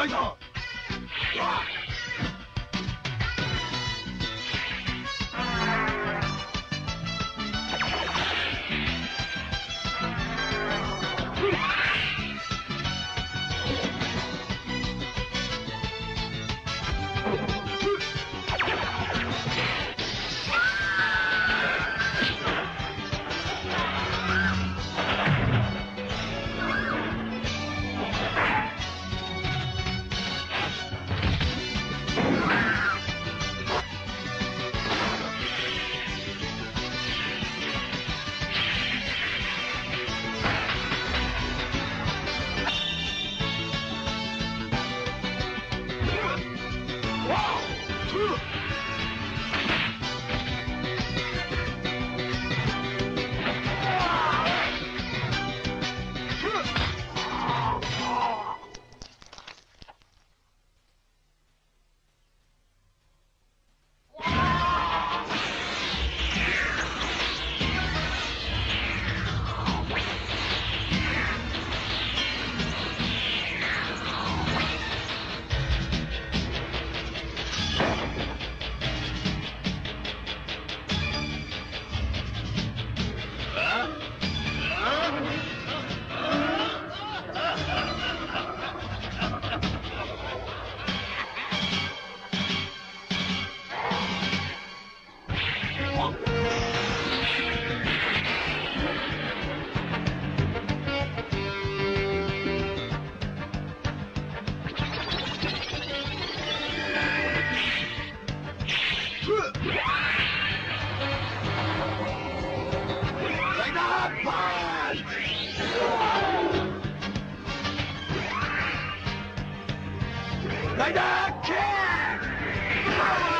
ライターラ Like a Kick!